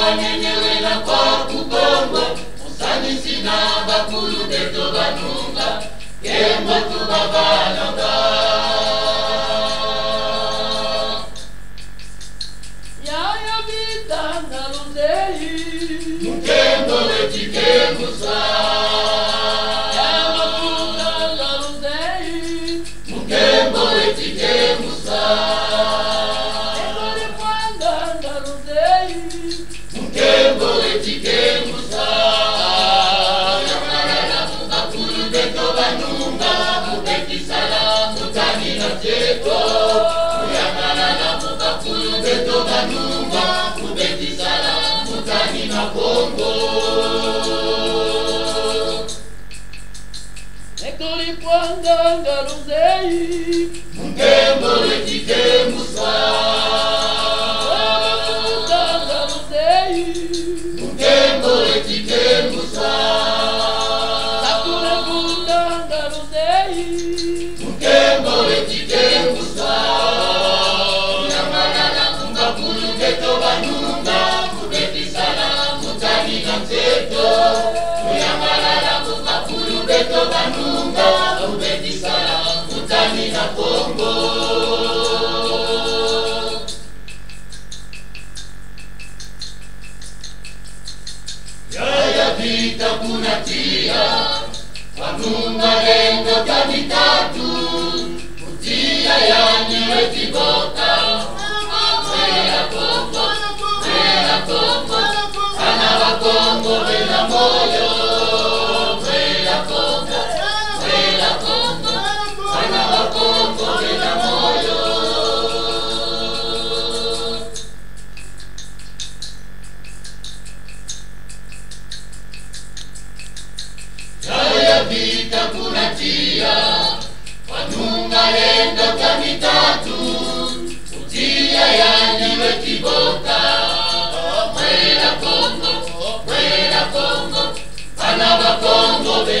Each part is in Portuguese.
wanenewela kwa kukongo musanyisi na bakulu beto banunga Kembo tubabalanga mutanina kongo Ekoli kwanga luzeyi Mukembo wetikemusa Adentro, capitán. Anava Congo de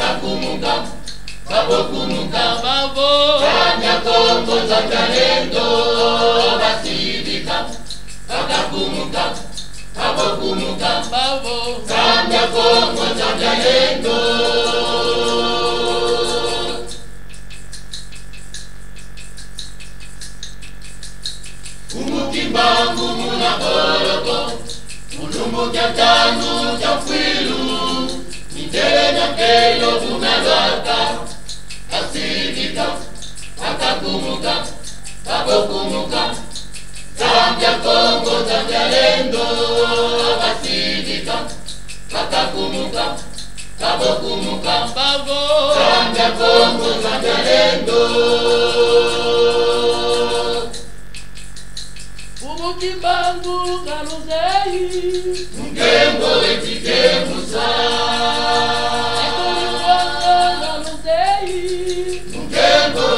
bakakumuka bakokumuka bavo kanyakokoza kalendo basibika bakakumuka bakokumuka bavo kanyakokoza kalendo umukimbangu munakoroko mulumbukyatanu kelo kunalwaka kasidika kakakumuka kakokumuka zambya kongo zambya lendo kasidika kakakumuka kakokumuka Babo zambya kongo zambya lendo Umukimbangu kaluzeyi Mkembo wetikemusa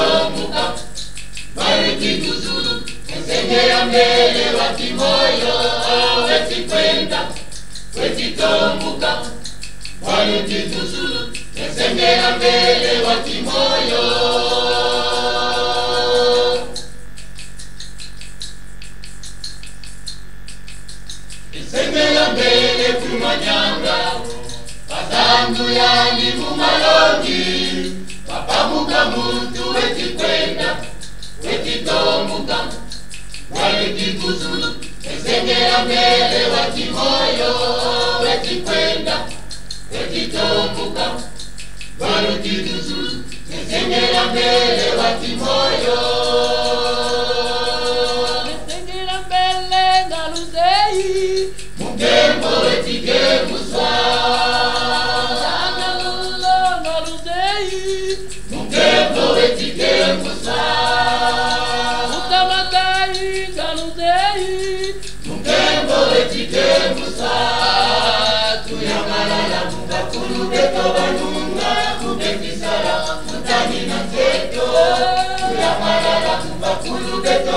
wekitomuka warekikuzulu esengera mbele wakimoyo wekikwenda wekitomuka warekikuzulu esengera mbele wakimoyo kujikuzulu ezengera mbele wa kimoyo wekikwenda wekitombuka barukituzulu ezengera mbele wa kimoyo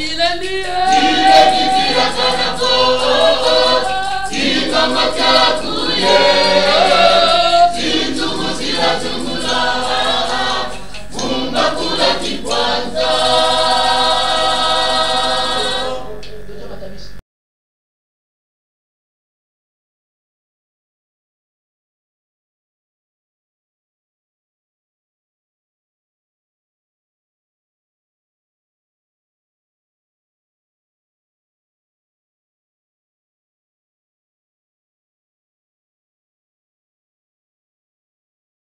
Let me, let